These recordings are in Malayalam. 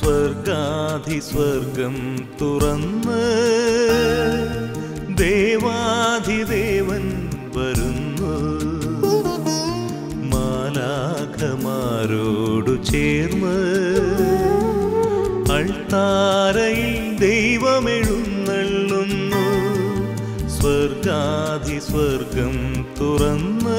സ്വർഗാധിസ്വർഗം തുറന്ന് ദേവാധിദേവൻ വരുന്നു. മാലാഖമാരോടു ചേർന്ന് അൾത്താരയിൽ ദൈവമെഴുന്നള്ളുന്നു. സ്വർഗാധിസ്വർഗം തുറന്ന്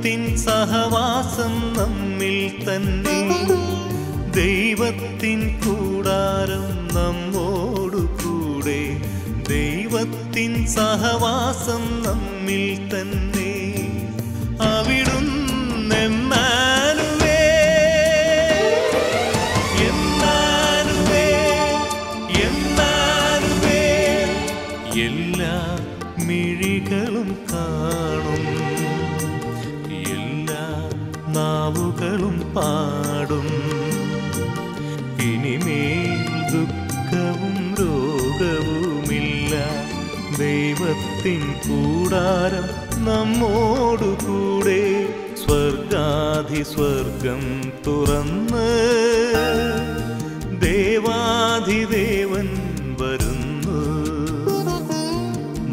ദൈവത്തിൻ സഹവാസം നമ്മിൽ തന്നെ. ദൈവത്തിൻ കൂടാരം നമ്മോടു കൂടെ. ദൈവത്തിൻ സഹവാസം നമ്മിൽ തന്നെ. അവിടുന്ന് എമ്മാനുവേ എമ്മാനുവേ എമ്മാനുവേ എല്ലാ മിഴികളും കാണും. നാവുകളും പാടും. ഇനിമേൽ ദുഃഖവും രോഗവുമില്ല. ദൈവത്തിൻ കൂടാരം നമ്മോടുകൂടെ സ്വർഗാധിസ്വർഗം തുറന്ന് ദേവാധിദേവൻ വരുന്നു.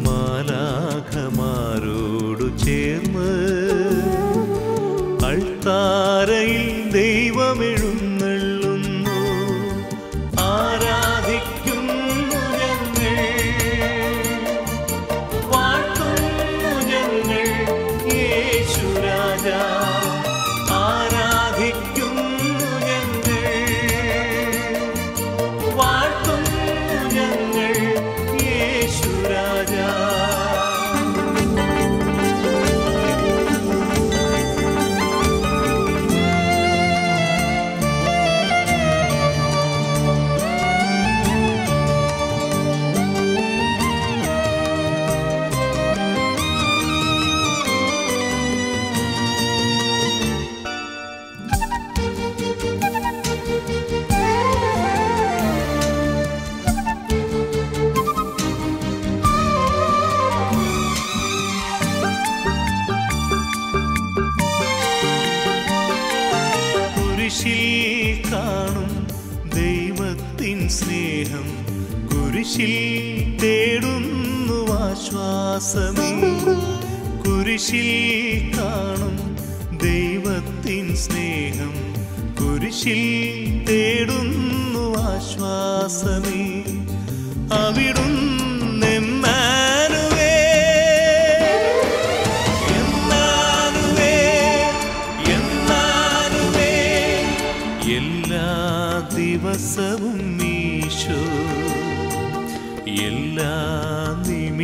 മാലാഖമാരോടു ചേർന്ന് സ്നേഹം കുരിശിൽ തേടുന്നു ആശ്വാസമേ. കുരിശിൽ കാണും ദൈവത്തിൻ സ്നേഹം. കുരിശിൽ തേടുന്നു ആശ്വാസമേ. അവിടും ദിവസവും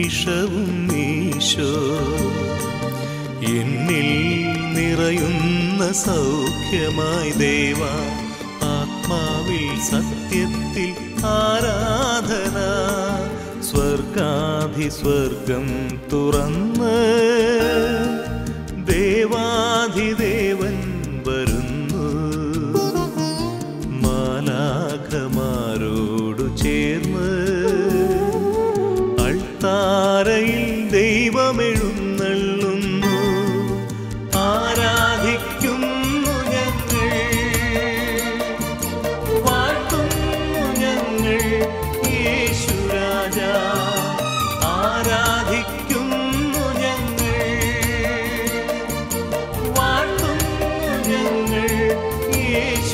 നിമിഷവും ഈശോ. എന്നിൽ നിറയുന്ന സൗഖ്യമായി ദേവ ആത്മാവിൽ സത്യത്തിൽ ആരാധന. സ്വർഗാധിസ്വർഗം തുറന്ന് ദേവാധിദേവൻ Krishna.